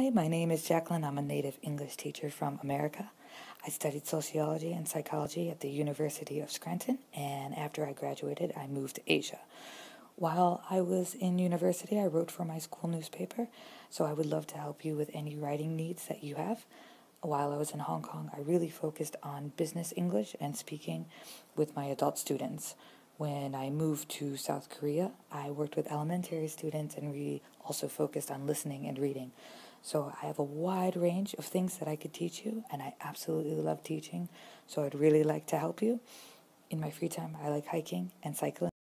Hi, my name is Jaclyn. I'm a native English teacher from America. I studied sociology and psychology at the University of Scranton, and after I graduated, I moved to Asia. While I was in university, I wrote for my school newspaper, so I would love to help you with any writing needs that you have. While I was in Hong Kong, I really focused on business English and speaking with my adult students. When I moved to South Korea, I worked with elementary students and we also focused on listening and reading. So I have a wide range of things that I could teach you, and I absolutely love teaching. So I'd really like to help you. In my free time, I like hiking and cycling.